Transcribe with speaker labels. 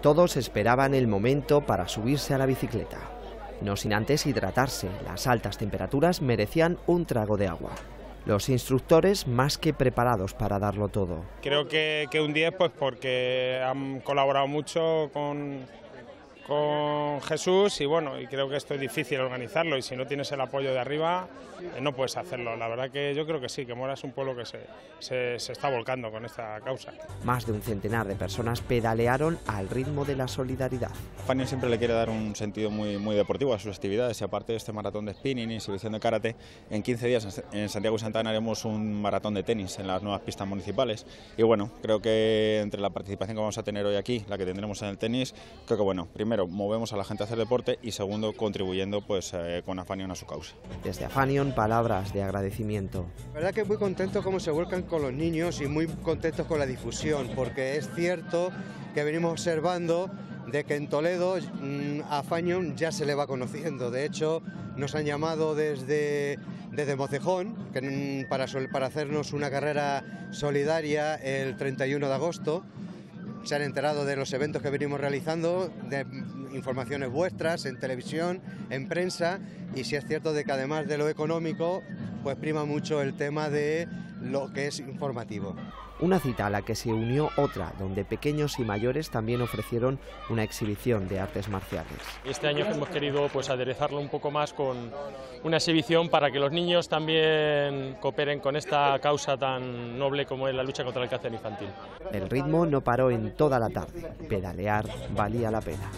Speaker 1: Todos esperaban el momento para subirse a la bicicleta. No sin antes hidratarse, las altas temperaturas merecían un trago de agua. Los instructores más que preparados para darlo todo.
Speaker 2: Creo que, un 10 pues porque han colaborado mucho con, con Jesús y bueno, y creo que esto es difícil organizarlo y si no tienes el apoyo de arriba eh, no puedes hacerlo. La verdad que yo creo que sí, que Mora es un pueblo que se, se, se está volcando con esta causa.
Speaker 1: Más de un centenar de personas pedalearon al ritmo de la solidaridad.
Speaker 3: Fanio siempre le quiere dar un sentido muy, muy deportivo a sus actividades y aparte de este maratón de spinning y exhibición de karate, en 15 días en Santiago y Santana haremos un maratón de tenis en las nuevas pistas municipales y bueno, creo que entre la participación que vamos a tener hoy aquí, la que tendremos en el tenis, creo que bueno, primero movemos a la gente a hacer deporte y segundo contribuyendo pues eh, con Afanion a su causa.
Speaker 1: Desde Afanion, palabras de agradecimiento.
Speaker 4: La verdad que muy contentos cómo se vuelcan con los niños y muy contentos con la difusión, porque es cierto que venimos observando de que en Toledo mmm, a Fanion ya se le va conociendo. De hecho, nos han llamado desde, desde Mocejón que, mmm, para, para hacernos una carrera solidaria el 31 de agosto. Se han enterado de los eventos que venimos realizando, de informaciones vuestras en televisión, en prensa, y si es cierto de que además de lo económico, pues prima mucho el tema de lo que es informativo.
Speaker 1: Una cita a la que se unió otra, donde pequeños y mayores también ofrecieron una exhibición de artes marciales.
Speaker 5: Este año hemos querido pues, aderezarlo un poco más con una exhibición para que los niños también cooperen con esta causa tan noble como es la lucha contra el cáncer infantil.
Speaker 1: El ritmo no paró en toda la tarde. Pedalear valía la pena.